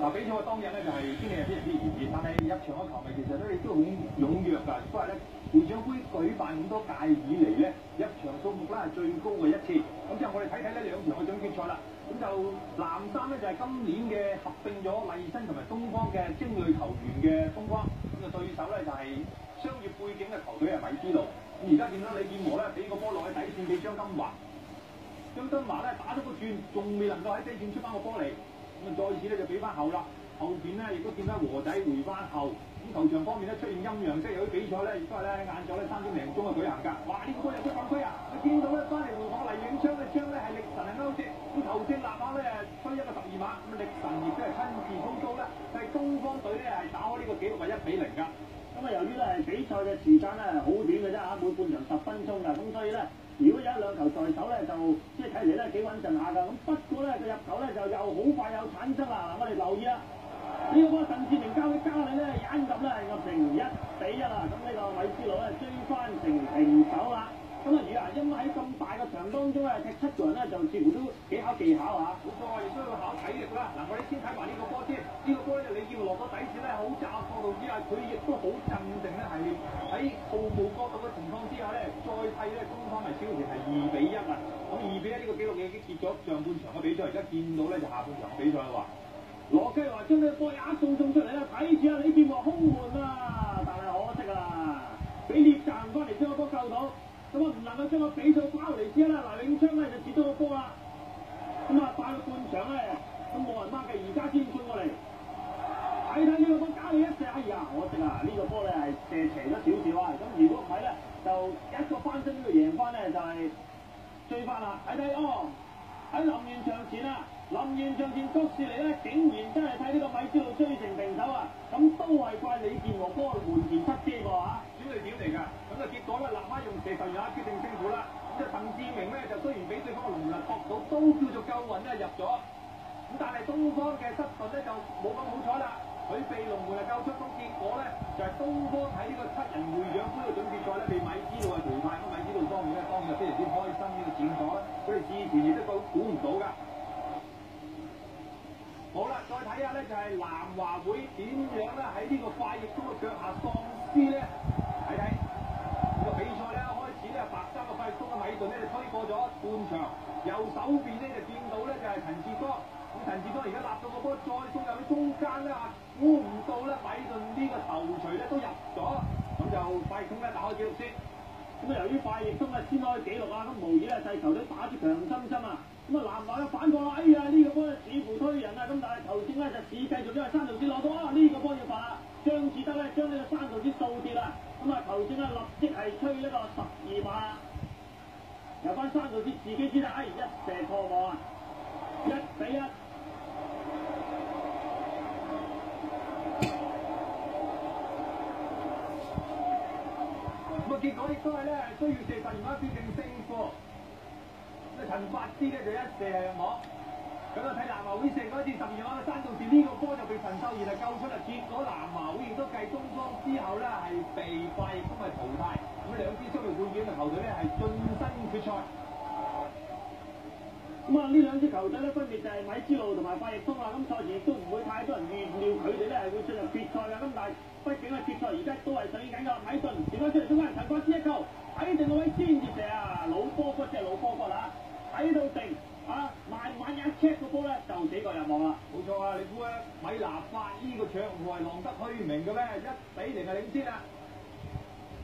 嗱，比賽當日咧就係天氣係非常之炎熱，但係入場嘅球迷其實咧亦都好踴躍㗎，亦都係咧會長杯舉辦咁多屆以嚟咧入場數目咧係最高嘅一次。咁之後我哋睇睇呢兩場嘅總決賽啦。咁就藍衫咧就係今年嘅合併咗麗新同埋東方嘅精鋭球員嘅東方，咁就對手咧就係商業背景嘅球隊係米芝路。咁而家見到李建和咧俾個波落去底線俾張金華，張金華咧打咗個轉，仲未能夠喺底線出翻個波嚟。咁啊，再次咧就俾翻後啦，後邊咧亦都見到和仔回翻後。咁球場方面咧出現陰陽色，有啲比賽咧亦都係咧晏晝咧三點零鐘嘅舉行㗎。哇！呢、這個波入咗禁區啊！佢見到咧翻嚟回放黎永昌嘅槍咧係力神係勾接，咁頭先立下咧推一個十二碼，咁力神亦都係親自操刀咧，係東方隊咧係打開呢個紀錄係一比零㗎。咁啊，由於咧係比賽嘅時間咧好短嘅啫嚇，每半場十分鐘㗎，咁所以咧，球在手咧，就即係睇嚟咧幾穩陣下㗎。咁不過咧，佢入球咧就又好快有產生啦。嗱，我哋留意啦，呢、這個波鄧志明交俾加里咧，眼入咧入成一比一啦。咁呢個米斯魯咧追翻成平手啦。咁啊，而啊，因為喺咁大嘅場當中咧，踢七個人咧就似乎都幾考技巧啊。冇錯，亦都要考體力啦。嗱，我哋先睇埋呢个。波落個底線咧，好窄角度之下，佢亦都好鎮定咧，係喺毫無角度嘅情況之下咧，再替咧東方係小田係二比一啊。咁二比一呢個紀錄已經結咗上半場嘅比賽，而家見到咧就下半場嘅比賽啦喎。羅基華將呢個波一送送出嚟啦，睇住啊李健和空門啊，但係可惜啊，俾獵站翻嚟將個波救到。咁啊，唔能夠將個比賽包嚟之啦。嗱，永昌咧就接到個波啦。咁啊，快到半場咧，都冇人掹嘅，而家先送過嚟。睇睇呢個波加你一射，哎呀，可惜啊！呢、這個波咧係射斜咗少少啊。咁如果唔係咧，就一個翻身呢個贏翻咧就係、是、追翻啦。睇睇哦，喺臨完場前啊，臨完場前谷士尼咧，竟然真係睇呢個米芝路追成平手啊！咁都係怪李健和波門前出遮喎嚇。小雷點嚟㗎？咁啊結果咧，立馬用射十二碼決定勝負啦。咁啊，鄧志明咧就雖然俾對方嘅龍門撲到，都叫做夠運咧入咗。咁但係東方嘅失分咧就冇咁好彩啦。佢被龍門啊救出，咁結果咧就係、是、東方喺呢個七人會長杯嘅總決賽咧被米芝路係淘汰。咁米芝路方面咧當日非常之開心呢個戰果咧，佢哋之前亦都估估唔到㗎。好啦，再睇下咧就係、是、南華會點樣咧喺呢個快翼中嘅腳下喪屍咧，睇睇呢個比賽咧開始咧白衫嘅快翼中嘅米頓咧就推過咗半場，右手邊咧就見到咧就係、是、陳志。陳志剛而家立到個波，再送入去中間咧，估唔到咧米頓呢個頭槌咧都入咗，咁就快通咧打開紀錄先。咁啊，由於快翼中啊先開紀錄啊，咁無疑咧細球隊打出強心針啊。咁啊，南華嘅反過啦，哎呀呢、這個波咧似乎推人啊，咁但係頭先咧就只繼續因為山道士攞到啊，呢、這個波要罰啦。張志德咧將呢個山道士掃跌啦，咁啊頭先咧立即係吹呢個十二碼，由翻山道士自己知啦，哎一射破網啊，一比一。咁啊，結果亦都係咧需要射十二碼先正勝負。咁啊，陳法之咧就一射係入網。咁啊，睇南華會射嗰一次十二碼嘅山道士呢個波就被陳秀賢救出啦。結果南華會亦都繼東方之後咧係被快亦都係淘汰。咁兩支商業冠軍嘅球隊咧係晉身決賽。咁啊，呢兩支球隊咧分別就係米芝路同埋快翼通啦。咁賽前亦都唔會太多人預料佢哋咧係會進入決賽嘅。咁但係畢竟係決賽而家都係上演緊㗎。米頓傳翻出嚟中間，陳法之一球睇定個位先至射啊！老波骨即係老波骨啦，睇到定啊，慢慢一 check 個波咧就幾個入網啦。冇錯啊！你估啊，米拿法呢個長號係浪得虛名嘅咩？一比零係領先啦。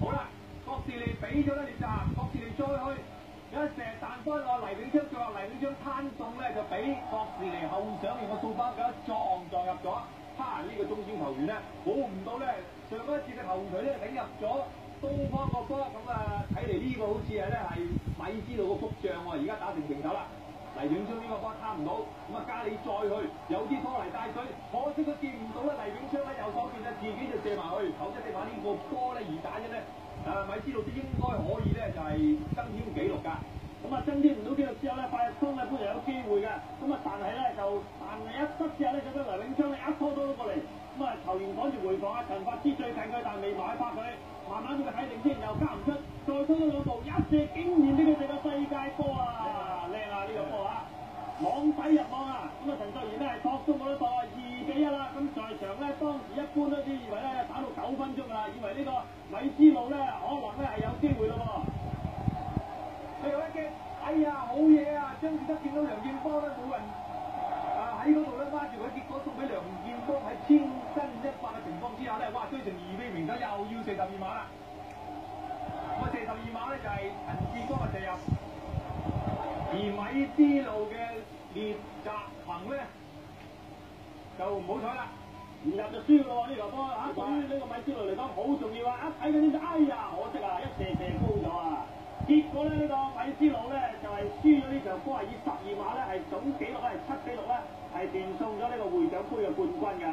好啦，郭士利俾咗咧，列站，郭士利再去。一射彈翻落黎永昌腳下，黎永昌攤中咧就俾博士尼後上面個掃把腳撞撞入咗。哈！呢、這個中堅球員咧，估唔到咧，上一次嘅頭槌咧頂入咗東方個波，咁啊睇嚟呢個好似係咧係米芝路個福將喎，而家打成平手啦。黎永昌呢個波攤唔到，咁啊加里再去，有啲拖泥帶水，可惜佢見唔到咧黎永昌喺右手邊啊，自己就射埋去，否則你話呢個波咧二打一咧。啊米芝路都應該可以咧，就係增添紀錄㗎。咁啊，增添唔到紀錄之後咧，快日通咧本來有機會嘅。咁啊，但係咧就但係一失之後咧，就俾黎永昌咧一拖拖咗過嚟。咁啊，球員趕住回防啊，陳法之最近佢，但係未埋翻佢，慢慢俾佢睇定先，又加唔出，再拖多兩步，一射竟然俾佢射到世界波啊！靚啊呢個波啊，網底入網啊！咁啊，陳秀賢咧係托都冇得托啊，二比一。啦。咁在場咧，當時一般都知以為咧打到九分鐘㗎啦，以為呢個米之路咧可能咧係有機會咯喎。最後一擊，哎呀，好嘢啊！張志德見到梁建邦咧冇人啊喺嗰度咧拉住佢，結果送俾梁建邦喺千鈞一髮嘅情況之下咧，哇追成二比零咗，又要射十二碼啦！咁啊射十二碼咧就係陳志光嘅射入，而米芝路嘅列澤鵬咧就唔好彩啦。唔入就輸咯喎！呢球波啊，對於呢個米之路嚟講好重要啊！一睇嗰啲就，哎呀，可惜啊，一射射高咗啊！結果咧，呢、個米之路咧就係、輸咗呢場波，係以十二碼咧係總紀錄係七比六咧係斷送咗呢個會長杯嘅冠軍㗎。